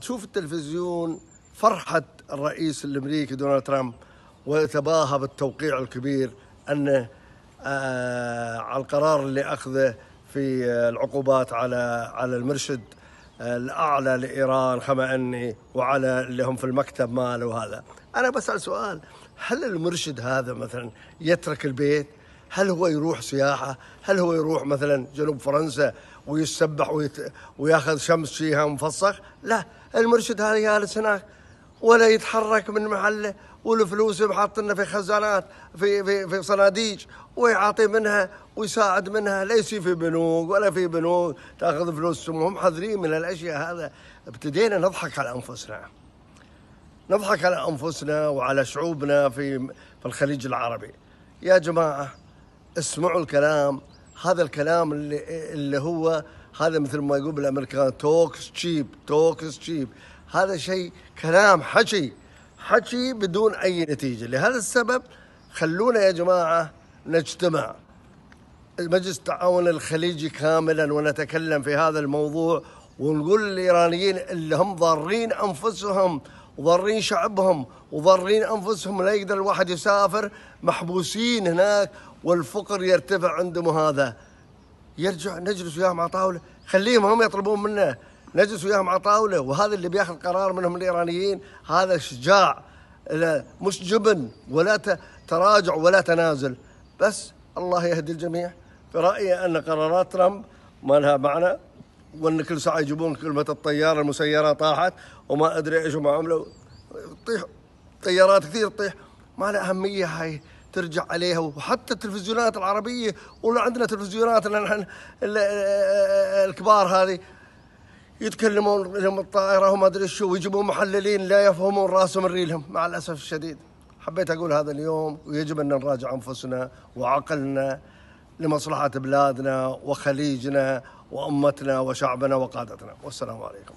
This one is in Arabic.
تشوف التلفزيون فرحة الرئيس الأمريكي دونالد ترامب ويتباهى بالتوقيع الكبير أنه آه على القرار اللي أخذه في العقوبات على على المرشد آه، الأعلى لإيران خمئني وعلى اللي هم في المكتب ماله وهذا. أنا بسأل سؤال هل المرشد هذا مثلا يترك البيت؟ هل هو يروح سياحة؟ هل هو يروح مثلا جنوب فرنسا ويسبح ويت... ويأخذ شمس فيها مفسخ لا المرشد هذا جالس هناك ولا يتحرك من محله والفلوس حاطنا في خزانات في في في صناديق ويعطي منها ويساعد منها ليس في بنوك ولا في بنوك تأخذ فلوس هم حذرين من الأشياء هذا. ابتدينا نضحك على أنفسنا. نضحك على أنفسنا وعلى شعوبنا في في الخليج العربي. يا جماعة اسمعوا الكلام. هذا الكلام اللي اللي هو هذا مثل ما يقول بالأمريكان talk's cheap talk's cheap هذا شيء كلام حكي حكي بدون أي نتيجة. لهذا السبب خلونا يا جماعة نجتمع. المجلس التعاون الخليجي كاملا ونتكلم في هذا الموضوع ونقول للإيرانيين اللي هم ضارين أنفسهم وضارين شعبهم وضارين أنفسهم لا يقدر الواحد يسافر محبوسين هناك والفقر يرتفع عندهم هذا. يرجع نجلس وياهم على طاولة. خليهم هم يطلبون منا نجلس وياهم على طاولة. وهذا اللي بياخذ قرار منهم الإيرانيين. هذا شجاع مش جبن ولا تراجع ولا تنازل. بس الله يهدي الجميع. في رايي أن قرارات ترامب ما لها معنى. وإن كل ساعة يجيبون كلمه الطيارة المسيرة طاحت وما أدري إيش هم عملوا. تطيح طيارات كثير تطيح. ما لها أهمية هاي ترجع عليها. وحتى التلفزيونات العربية ولا عندنا تلفزيونات نحن الكبار هذه. يتكلمون لهم الطائرة وما أدري شو ويجيبون محللين لا يفهمون رأسهم ريلهم مع الأسف الشديد. حبيت أقول هذا اليوم ويجب أن نراجع أنفسنا وعقلنا. لمصلحة بلادنا وخليجنا وأمتنا وشعبنا وقادتنا. والسلام عليكم.